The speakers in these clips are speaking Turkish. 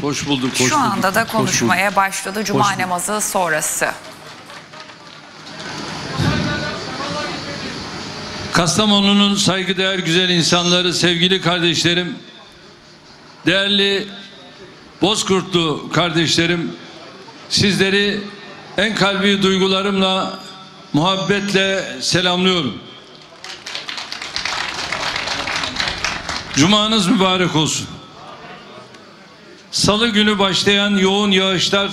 Hoş bulduk. Hoş Şu anda da konuşmaya başladı Cuma namazı sonrası. Kastamonu'nun saygıdeğer güzel insanları, sevgili kardeşlerim, değerli Bozkurtlu kardeşlerim, sizleri en kalbi duygularımla, muhabbetle selamlıyorum. Cumanız mübarek olsun. Salı günü başlayan yoğun yağışlar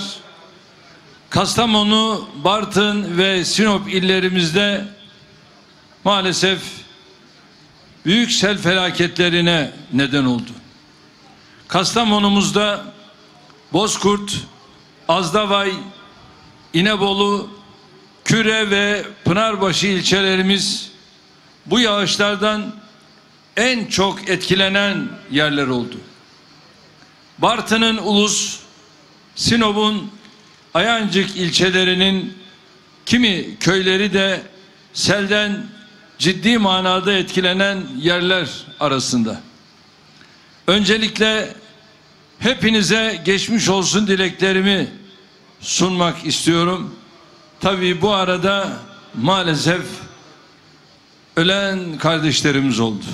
Kastamonu, Bartın ve Sinop illerimizde maalesef büyük sel felaketlerine neden oldu. Kastamonumuzda Bozkurt, Azdavay, İnebolu, Küre ve Pınarbaşı ilçelerimiz bu yağışlardan en çok etkilenen yerler oldu. Bartın'ın Ulus, Sinop'un Ayancık ilçelerinin kimi köyleri de selden ciddi manada etkilenen yerler arasında. Öncelikle hepinize geçmiş olsun dileklerimi sunmak istiyorum. Tabii bu arada maalesef ölen kardeşlerimiz oldu.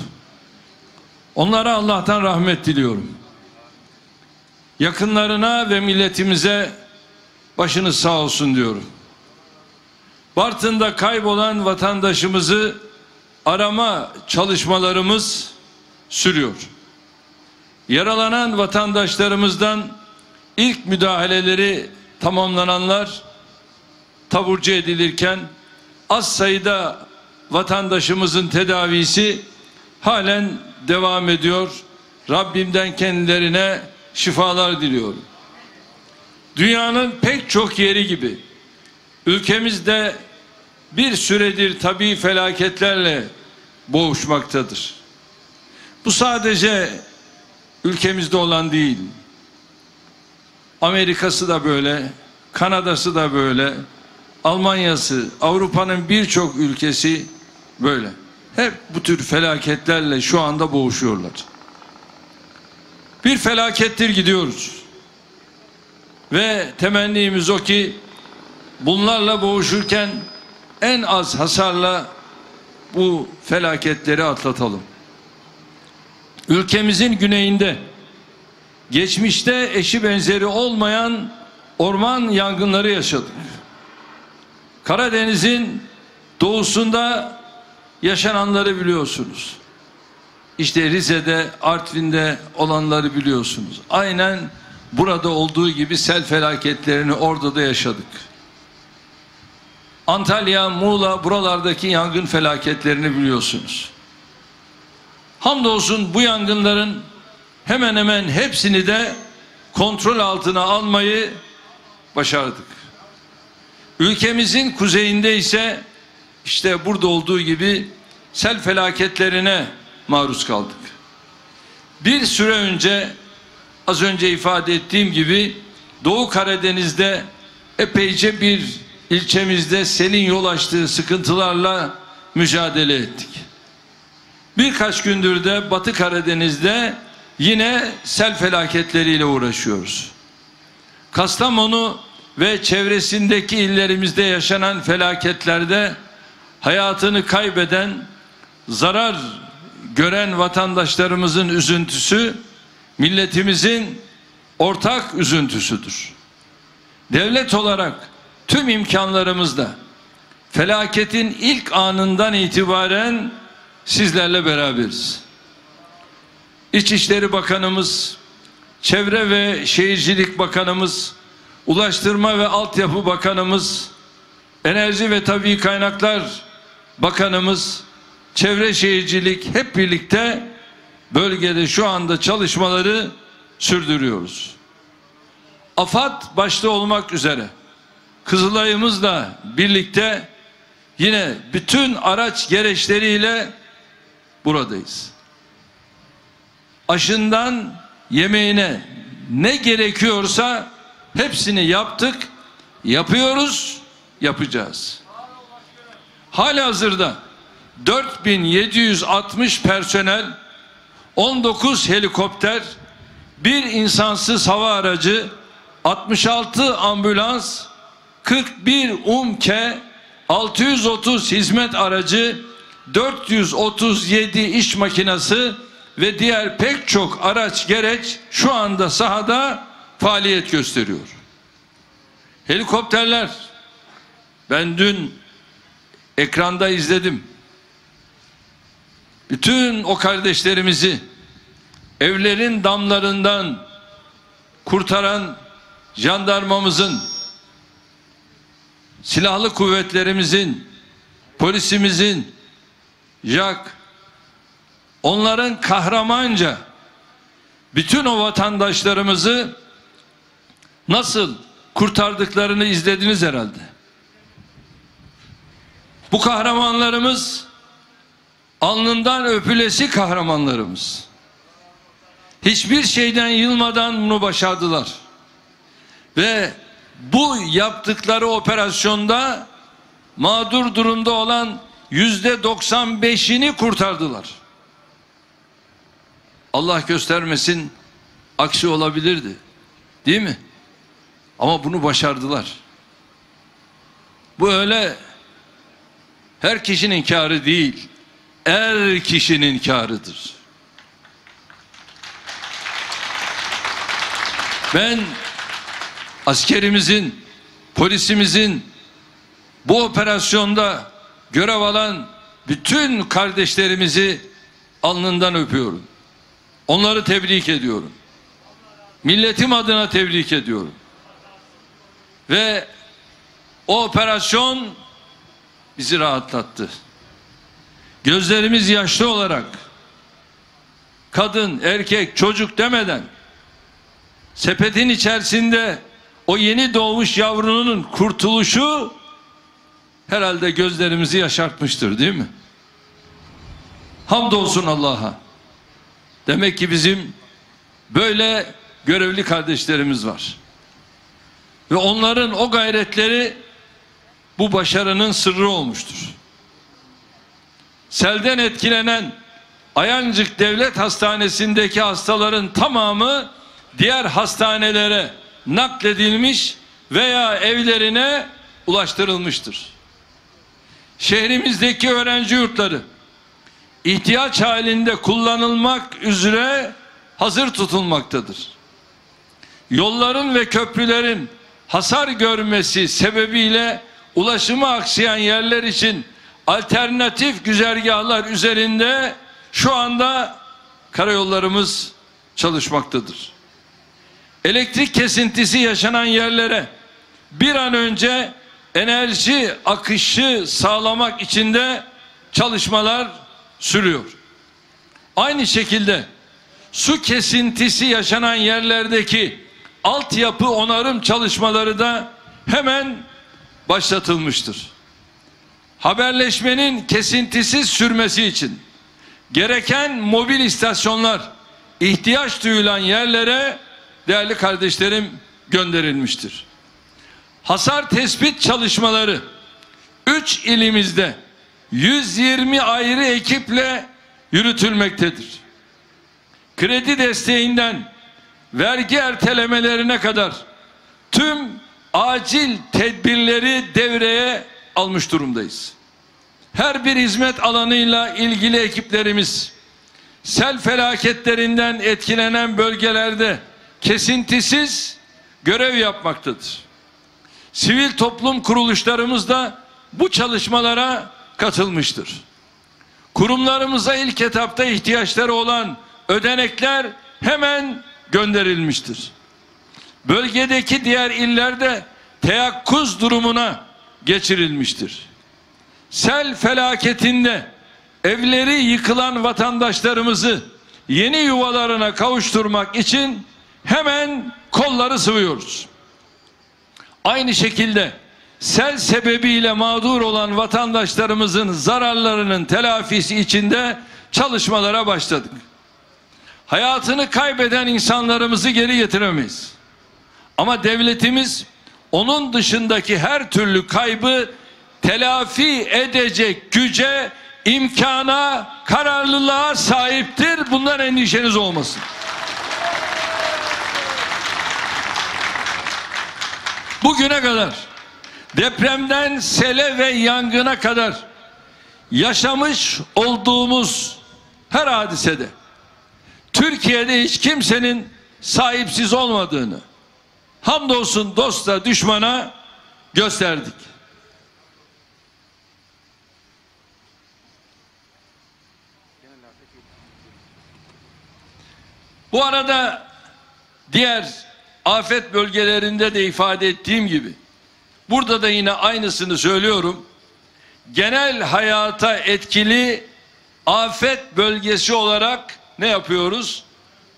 Onlara Allah'tan rahmet diliyorum. Yakınlarına ve milletimize başınız sağ olsun diyorum. Bartın'da kaybolan vatandaşımızı arama çalışmalarımız sürüyor. Yaralanan vatandaşlarımızdan ilk müdahaleleri tamamlananlar taburcu edilirken az sayıda vatandaşımızın tedavisi halen devam ediyor. Rabbimden kendilerine şifalar diliyorum. Dünyanın pek çok yeri gibi ülkemizde bir süredir tabii felaketlerle boğuşmaktadır. Bu sadece ülkemizde olan değil. Amerika'sı da böyle, Kanada'sı da böyle, Almanya'sı, Avrupa'nın birçok ülkesi böyle. Hep bu tür felaketlerle şu anda boğuşuyorlar. Bir felakettir gidiyoruz. Ve temennimiz o ki bunlarla boğuşurken en az hasarla bu felaketleri atlatalım. Ülkemizin güneyinde geçmişte eşi benzeri olmayan orman yangınları yaşadık. Karadeniz'in doğusunda yaşananları biliyorsunuz. İşte Rize'de, Artvin'de olanları biliyorsunuz. Aynen burada olduğu gibi sel felaketlerini orada da yaşadık. Antalya, Muğla buralardaki yangın felaketlerini biliyorsunuz. Hamdolsun bu yangınların hemen hemen hepsini de kontrol altına almayı başardık. Ülkemizin kuzeyinde ise işte burada olduğu gibi sel felaketlerine maruz kaldık. Bir süre önce az önce ifade ettiğim gibi Doğu Karadeniz'de epeyce bir ilçemizde selin yol açtığı sıkıntılarla mücadele ettik. Birkaç gündür de Batı Karadeniz'de yine sel felaketleriyle uğraşıyoruz. Kastamonu ve çevresindeki illerimizde yaşanan felaketlerde hayatını kaybeden, zarar gören vatandaşlarımızın üzüntüsü milletimizin ortak üzüntüsüdür. Devlet olarak tüm imkanlarımızla felaketin ilk anından itibaren sizlerle beraberiz. İçişleri Bakanımız, Çevre ve Şehircilik Bakanımız, Ulaştırma ve Altyapı Bakanımız, Enerji ve Tabii Kaynaklar Bakanımız, Çevre Şehircilik hep birlikte bölgede şu anda çalışmaları sürdürüyoruz. AFAD başta olmak üzere Kızılay'ımızla birlikte yine bütün araç gereçleriyle buradayız. Aşından yemeğine ne gerekiyorsa hepsini yaptık, yapıyoruz, yapacağız. Halihazırda 4760 personel, 19 helikopter, bir insansız hava aracı, 66 ambulans, 41 UMKE, 630 hizmet aracı, 437 iş makinesi ve diğer pek çok araç gereç şu anda sahada faaliyet gösteriyor. Helikopterler ben dün ekranda izledim. Bütün o kardeşlerimizi evlerin damlarından kurtaran jandarmamızın, silahlı kuvvetlerimizin, polisimizin, JAK, onların kahramanca bütün o vatandaşlarımızı nasıl kurtardıklarını izlediniz herhalde. Bu kahramanlarımız alnından öpülesi kahramanlarımız. Hiçbir şeyden yılmadan bunu başardılar. Ve bu yaptıkları operasyonda mağdur durumda olan yüzde 95'ini kurtardılar. Allah göstermesin aksi olabilirdi. Değil mi? Ama bunu başardılar. Bu öyle her kişinin karı değil, er kişinin karıdır. Ben askerimizin, polisimizin bu operasyonda görev alan bütün kardeşlerimizi alnından öpüyorum. Onları tebrik ediyorum. Milletim adına tebrik ediyorum. Ve o operasyon bizi rahatlattı. Gözlerimiz yaşlı olarak kadın, erkek, çocuk demeden sepetin içerisinde o yeni doğmuş yavrunun kurtuluşu herhalde gözlerimizi yaşartmıştır değil mi? Hamdolsun Allah'a. Demek ki bizim böyle görevli kardeşlerimiz var. Ve onların o gayretleri bu başarının sırrı olmuştur. Selden etkilenen Ayancık Devlet Hastanesi'ndeki hastaların tamamı diğer hastanelere nakledilmiş veya evlerine ulaştırılmıştır. Şehrimizdeki öğrenci yurtları ihtiyaç halinde kullanılmak üzere hazır tutulmaktadır. Yolların ve köprülerin hasar görmesi sebebiyle ulaşımı aksayan yerler için alternatif güzergahlar üzerinde şu anda karayollarımız çalışmaktadır. Elektrik kesintisi yaşanan yerlere bir an önce enerji akışı sağlamak için de çalışmalar sürüyor. Aynı şekilde su kesintisi yaşanan yerlerdeki altyapı onarım çalışmaları da hemen başlatılmıştır. Haberleşmenin kesintisiz sürmesi için gereken mobil istasyonlar ihtiyaç duyulan yerlere değerli kardeşlerim gönderilmiştir. Hasar tespit çalışmaları 3 ilimizde 120 ayrı ekiple yürütülmektedir. Kredi desteğinden vergi ertelemelerine kadar tüm acil tedbirleri devreye almış durumdayız. Her bir hizmet alanıyla ilgili ekiplerimiz sel felaketlerinden etkilenen bölgelerde kesintisiz görev yapmaktadır. Sivil toplum kuruluşlarımız da bu çalışmalara katılmıştır. Kurumlarımıza ilk etapta ihtiyaçları olan ödenekler hemen gönderilmiştir. Bölgedeki diğer illerde teyakkuz durumuna geçirilmiştir. Sel felaketinde evleri yıkılan vatandaşlarımızı yeni yuvalarına kavuşturmak için hemen kolları sıvıyoruz. Aynı şekilde sel sebebiyle mağdur olan vatandaşlarımızın zararlarının telafisi içinde çalışmalara başladık. Hayatını kaybeden insanlarımızı geri getiremeyiz. Ama devletimiz onun dışındaki her türlü kaybı telafi edecek güce, imkana, kararlılığa sahiptir. Bundan endişeniz olmasın. Bugüne kadar depremden sele ve yangına kadar yaşamış olduğumuz her hadisede Türkiye'de hiç kimsenin sahipsiz olmadığını hamdolsun dosta düşmana gösterdik. Bu arada diğer afet bölgelerinde de ifade ettiğim gibi burada da yine aynısını söylüyorum. Genel hayata etkili afet bölgesi olarak ne yapıyoruz?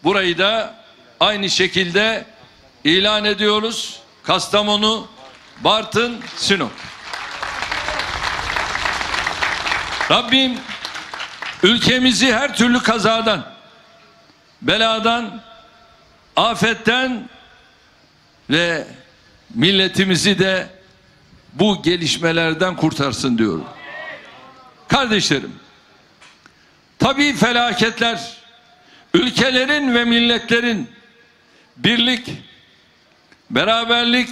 Burayı da aynı şekilde ilan ediyoruz. Kastamonu, Bartın, Sinop. Rabbim ülkemizi her türlü kazadan, beladan, afetten ve milletimizi de bu gelişmelerden kurtarsın diyorum. Kardeşlerim, tabii felaketler ülkelerin ve milletlerin birlik, beraberlik,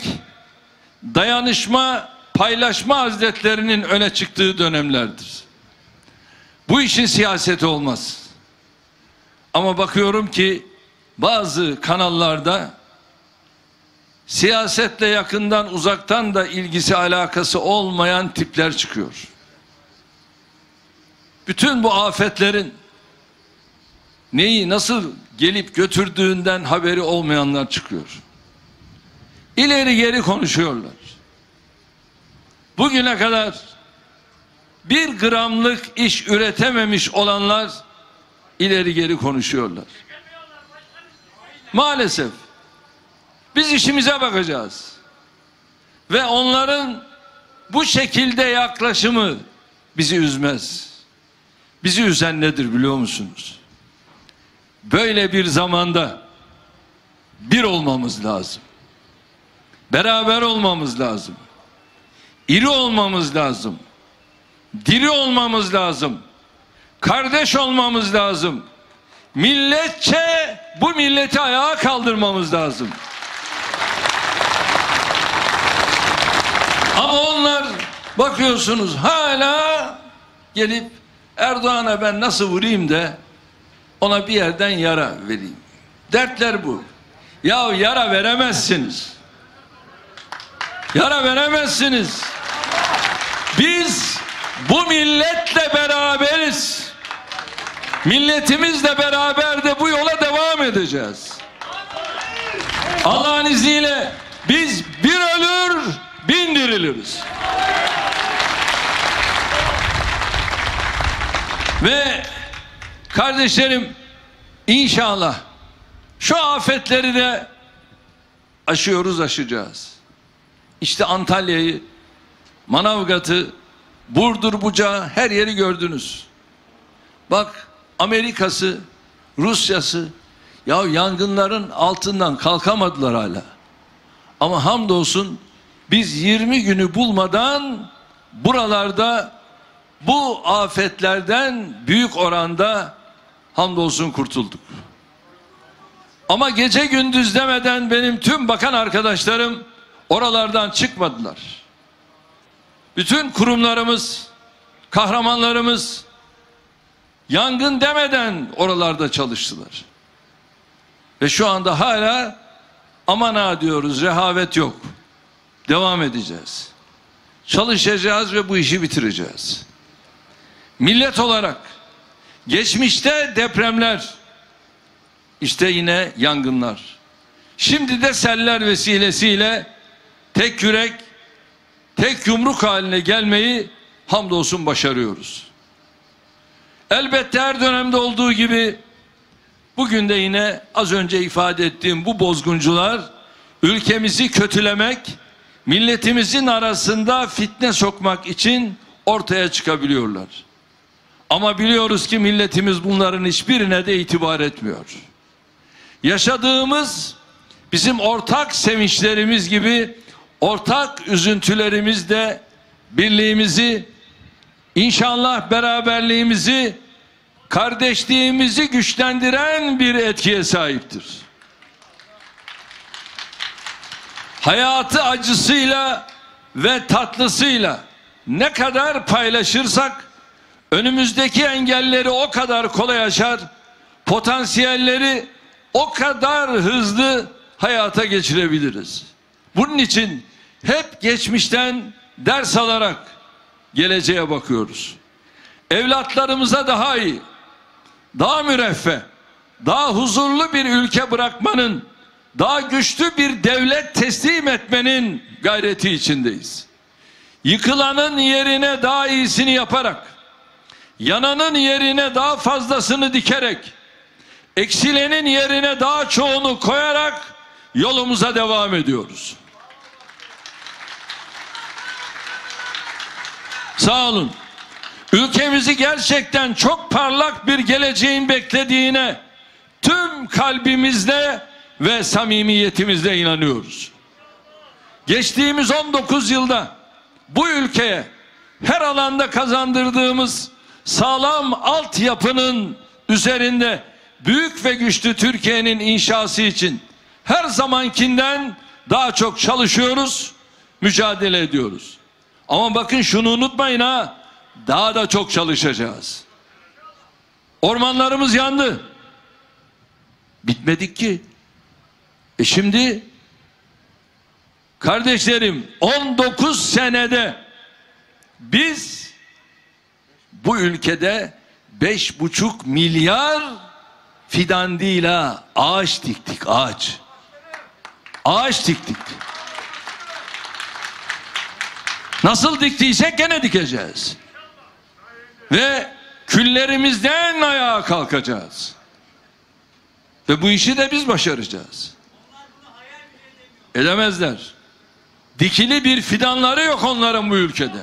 dayanışma, paylaşma hazretlerinin öne çıktığı dönemlerdir. Bu işin siyaseti olmaz. Ama bakıyorum ki bazı kanallarda siyasetle yakından uzaktan da ilgisi alakası olmayan tipler çıkıyor. Bütün bu afetlerin neyi nasıl gelip götürdüğünden haberi olmayanlar çıkıyor. İleri geri konuşuyorlar. Bugüne kadar bir gramlık iş üretememiş olanlar ileri geri konuşuyorlar. Maalesef biz işimize bakacağız. Ve onların bu şekilde yaklaşımı bizi üzmez. Bizi üzen nedir biliyor musunuz? Böyle bir zamanda bir olmamız lazım. Beraber olmamız lazım. İri olmamız lazım. Diri olmamız lazım. Kardeş olmamız lazım. Milletçe bu milleti ayağa kaldırmamız lazım. Ama onlar bakıyorsunuz hala gelip Erdoğan'a ben nasıl vurayım da ona bir yerden yara vereyim. Dertler bu. Ya yara veremezsiniz. Yara veremezsiniz. Biz bu milletle beraberiz. Milletimizle beraber de bu yola devam edeceğiz. Allah'ın izniyle biz bir ölür bin diriliriz. Ve kardeşlerim inşallah şu afetleri de aşıyoruz aşacağız. İşte Antalya'yı, Manavgat'ı, Burdur Bucağı her yeri gördünüz. Bak Amerika'sı, Rusya'sı ya yangınların altından kalkamadılar hala. Ama hamdolsun biz 20 günü bulmadan buralarda bu afetlerden büyük oranda hamdolsun kurtulduk. Ama gece gündüz demeden benim tüm bakan arkadaşlarım oralardan çıkmadılar. Bütün kurumlarımız, kahramanlarımız yangın demeden oralarda çalıştılar. Ve şu anda hala aman ha diyoruz rehavet yok. Devam edeceğiz. Çalışacağız ve bu işi bitireceğiz. Millet olarak geçmişte depremler, işte yine yangınlar. Şimdi de seller vesilesiyle tek yürek, tek yumruk haline gelmeyi hamdolsun başarıyoruz. Elbette her dönemde olduğu gibi bugün de yine az önce ifade ettiğim bu bozguncular ülkemizi kötülemek, milletimizin arasında fitne sokmak için ortaya çıkabiliyorlar. Ama biliyoruz ki milletimiz bunların hiçbirine de itibar etmiyor. Yaşadığımız bizim ortak sevinçlerimiz gibi ortak üzüntülerimiz de birliğimizi, inşallah beraberliğimizi, kardeşliğimizi güçlendiren bir etkiye sahiptir. hayatı acısıyla ve tatlısıyla ne kadar paylaşırsak önümüzdeki engelleri o kadar kolay aşar, potansiyelleri o kadar hızlı hayata geçirebiliriz. Bunun için hep geçmişten ders alarak geleceğe bakıyoruz. Evlatlarımıza daha iyi, daha müreffeh, daha huzurlu bir ülke bırakmanın, daha güçlü bir devlet teslim etmenin gayreti içindeyiz. Yıkılanın yerine daha iyisini yaparak, yananın yerine daha fazlasını dikerek, eksilenin yerine daha çoğunu koyarak yolumuza devam ediyoruz. Sağ olun. Ülkemizi gerçekten çok parlak bir geleceğin beklediğine tüm kalbimizle ve samimiyetimizle inanıyoruz. Geçtiğimiz 19 yılda bu ülkeye her alanda kazandırdığımız sağlam altyapının üzerinde büyük ve güçlü Türkiye'nin inşası için her zamankinden daha çok çalışıyoruz, mücadele ediyoruz. Ama bakın şunu unutmayın ha, daha da çok çalışacağız. Ormanlarımız yandı. Bitmedik ki. E şimdi kardeşlerim 19 senede biz bu ülkede beş buçuk milyar fidan değil ha ağaç diktik ağaç. Ağaç diktik. Nasıl diktiysek gene dikeceğiz. Ve küllerimizden ayağa kalkacağız. Ve bu işi de biz başaracağız. Edemezler. Dikili bir fidanları yok onların bu ülkede.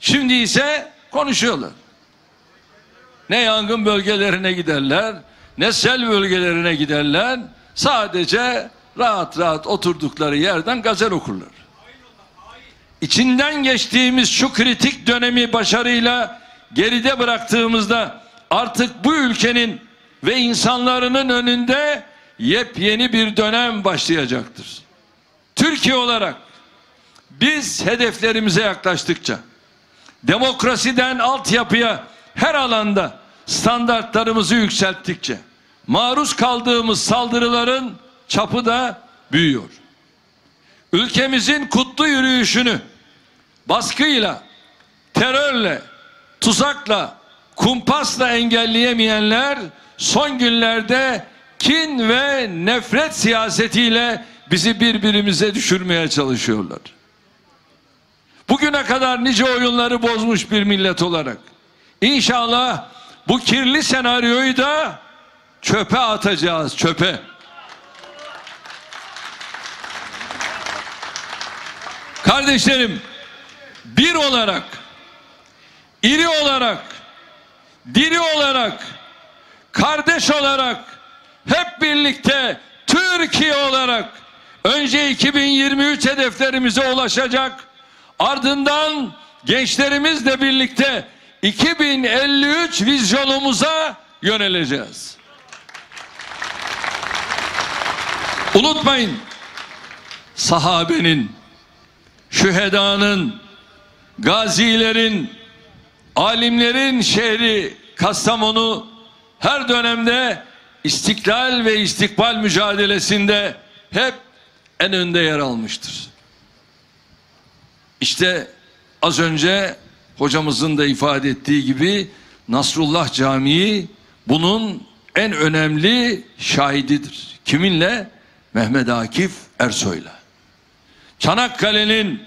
Şimdi ise konuşuyorlar. Ne yangın bölgelerine giderler, ne sel bölgelerine giderler. Sadece rahat rahat oturdukları yerden gazel okurlar. İçinden geçtiğimiz şu kritik dönemi başarıyla geride bıraktığımızda artık bu ülkenin ve insanların önünde yepyeni bir dönem başlayacaktır. Türkiye olarak biz hedeflerimize yaklaştıkça demokrasiden altyapıya her alanda standartlarımızı yükselttikçe maruz kaldığımız saldırıların çapı da büyüyor. Ülkemizin kutlu yürüyüşünü baskıyla, terörle, tuzakla, kumpasla engelleyemeyenler son günlerde kin ve nefret siyasetiyle bizi birbirimize düşürmeye çalışıyorlar. Bugüne kadar nice oyunları bozmuş bir millet olarak inşallah bu kirli senaryoyu da çöpe atacağız, çöpe. Kardeşlerim, bir olarak, iri olarak, diri olarak, kardeş olarak, hep birlikte Türkiye olarak önce 2023 hedeflerimize ulaşacak, ardından gençlerimizle birlikte 2053 vizyonumuza yöneleceğiz. Unutmayın, sahabenin, şühedanın, gazilerin, alimlerin şehri Kastamonu her dönemde istiklal ve istikbal mücadelesinde hep en önde yer almıştır. İşte az önce hocamızın da ifade ettiği gibi Nasrullah Camii bunun en önemli şahididir. Kiminle? Mehmet Akif Ersoy'la. Çanakkale'nin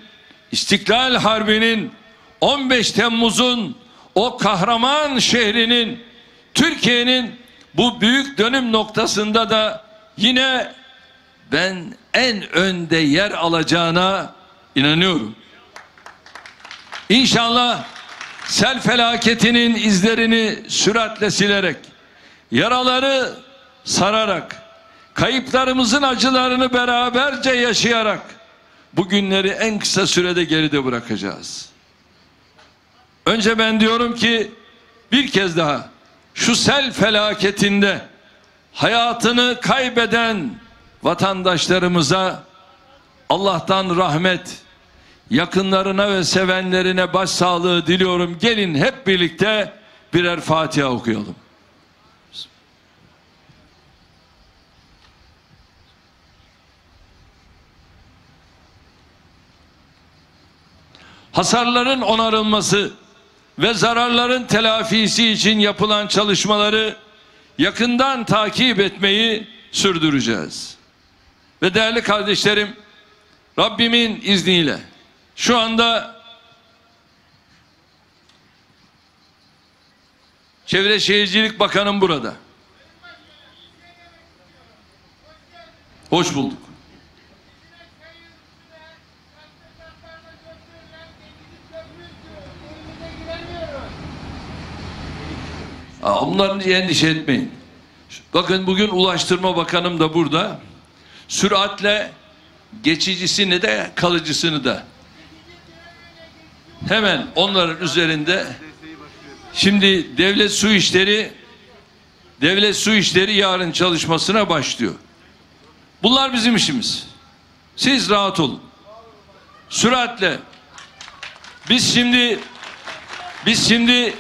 İstiklal Harbi'nin 15 Temmuz'un o kahraman şehrinin Türkiye'nin bu büyük dönüm noktasında da yine ben en önde yer alacağına inanıyorum. İnşallah sel felaketinin izlerini süratle silerek, yaraları sararak, kayıplarımızın acılarını beraberce yaşayarak bu günleri en kısa sürede geride bırakacağız. Önce ben diyorum ki bir kez daha şu sel felaketinde hayatını kaybeden vatandaşlarımıza Allah'tan rahmet, yakınlarına ve sevenlerine başsağlığı diliyorum. Gelin hep birlikte birer Fatiha okuyalım. Hasarların onarılması ve zararların telafisi için yapılan çalışmaları yakından takip etmeyi sürdüreceğiz. Ve değerli kardeşlerim, Rabbimin izniyle şu anda Çevre Şehircilik Bakanım burada. Hoş bulduk. Onların endişe etmeyin. Bakın bugün Ulaştırma Bakanım da burada. Süratle geçicisini de kalıcısını da hemen onların üzerinde şimdi devlet su işleri devlet su işleri yarın çalışmasına başlıyor. Bunlar bizim işimiz. Siz rahat olun. Süratle biz şimdi biz şimdi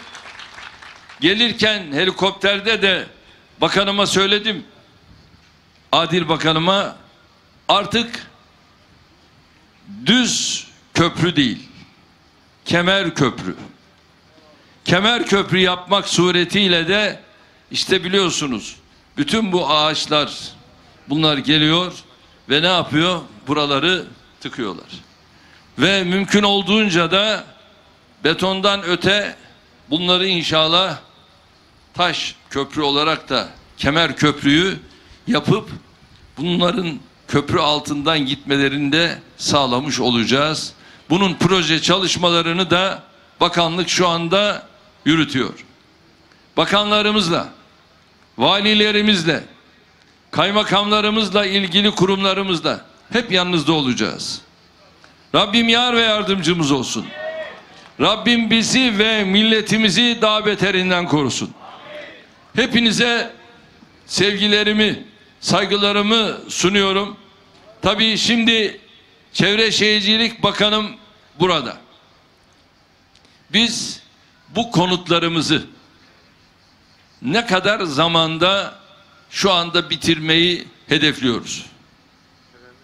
gelirken helikopterde de bakanıma söyledim. Adil bakanıma artık düz köprü değil. Kemer köprü. Kemer köprü yapmak suretiyle de işte biliyorsunuz bütün bu ağaçlar bunlar geliyor ve ne yapıyor? Buraları tıkıyorlar. Ve mümkün olduğunca da betondan öte bunları inşallah taş köprü olarak da kemer köprüyü yapıp bunların köprü altından gitmelerini de sağlamış olacağız. Bunun proje çalışmalarını da bakanlık şu anda yürütüyor. Bakanlarımızla, valilerimizle, kaymakamlarımızla ilgili kurumlarımızla hep yanınızda olacağız. Rabbim yar ve yardımcımız olsun. Rabbim bizi ve milletimizi daha beterinden korusun. Hepinize sevgilerimi, saygılarımı sunuyorum. Tabii şimdi Çevre Şehircilik Bakanım burada. Biz bu konutlarımızı ne kadar zamanda şu anda bitirmeyi hedefliyoruz.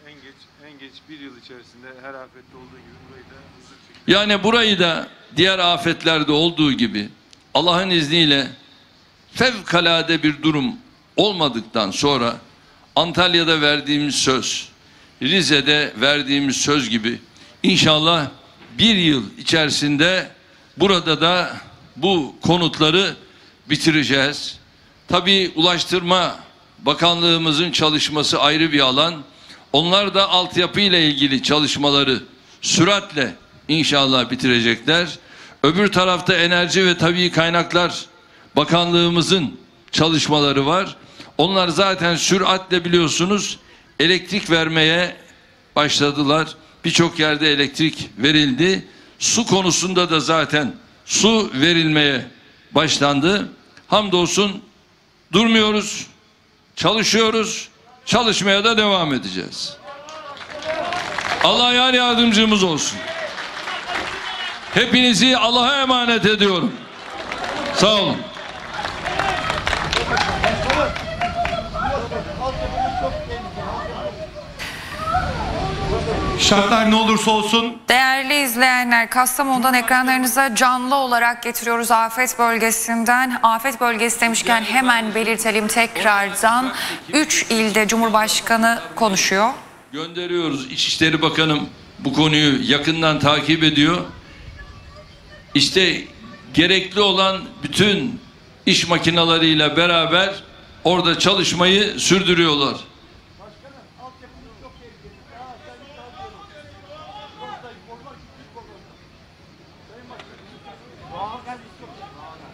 En geç en geç bir yıl içerisinde her afette olduğu gibi burayı da hızlı Yani burayı da diğer afetlerde olduğu gibi Allah'ın izniyle fevkalade bir durum olmadıktan sonra Antalya'da verdiğimiz söz, Rize'de verdiğimiz söz gibi inşallah bir yıl içerisinde burada da bu konutları bitireceğiz. Tabii Ulaştırma Bakanlığımızın çalışması ayrı bir alan. Onlar da altyapı ile ilgili çalışmaları süratle inşallah bitirecekler. Öbür tarafta Enerji ve Tabii Kaynaklar Bakanlığımızın çalışmaları var. Onlar zaten süratle biliyorsunuz elektrik vermeye başladılar. Birçok yerde elektrik verildi. Su konusunda da zaten su verilmeye başlandı. Hamdolsun durmuyoruz, çalışıyoruz, çalışmaya da devam edeceğiz. Allah yar yardımcımız olsun. Hepinizi Allah'a emanet ediyorum. Sağ olun. Şartlar ne olursa olsun Değerli izleyenler, Kastamonu'dan ekranlarınıza canlı olarak getiriyoruz afet bölgesinden. Afet bölgesi demişken hemen belirtelim tekrardan. 3 ilde Cumhurbaşkanı konuşuyor. Gönderiyoruz. İçişleri Bakanım bu konuyu yakından takip ediyor. İşte gerekli olan bütün iş makinalarıyla beraber orada çalışmayı sürdürüyorlar.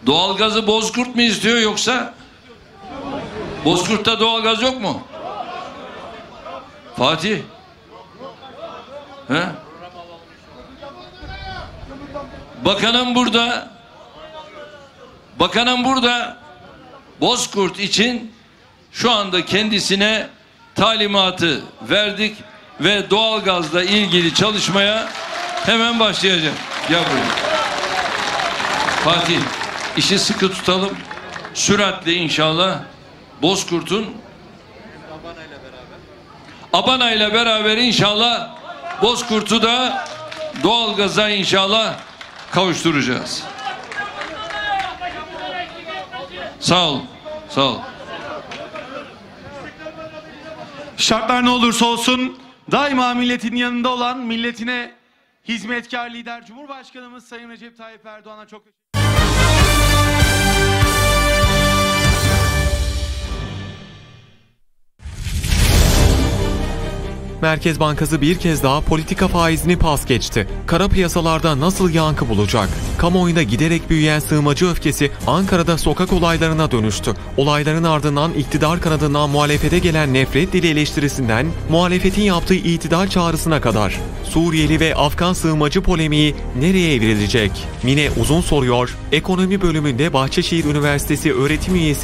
Doğalgazı Bozkurt mu istiyor yoksa? Bozkurt'ta doğalgaz yok mu? Fatih. He? Bakanım burada. Bakanım burada. Bozkurt için şu anda kendisine talimatı verdik ve doğalgazla ilgili çalışmaya hemen başlayacağım. Gel buraya. Fatih, işi sıkı tutalım. Süratle inşallah Bozkurt'un Abana ile beraber inşallah Bozkurt'u da doğalgaza inşallah kavuşturacağız. Sağ ol. Sağ ol. Şartlar ne olursa olsun daima milletin yanında olan milletine hizmetkar lider Cumhurbaşkanımız Sayın Recep Tayyip Erdoğan'a çok Merkez Bankası bir kez daha politika faizini pas geçti. Kara piyasalarda nasıl yankı bulacak? Kamuoyunda giderek büyüyen sığınmacı öfkesi Ankara'da sokak olaylarına dönüştü. Olayların ardından iktidar kanadından muhalefete gelen nefret dili eleştirisinden muhalefetin yaptığı itidal çağrısına kadar. Suriyeli ve Afgan sığınmacı polemiği nereye evrilecek? Mine uzun soruyor. Ekonomi bölümünde Bahçeşehir Üniversitesi öğretim üyesi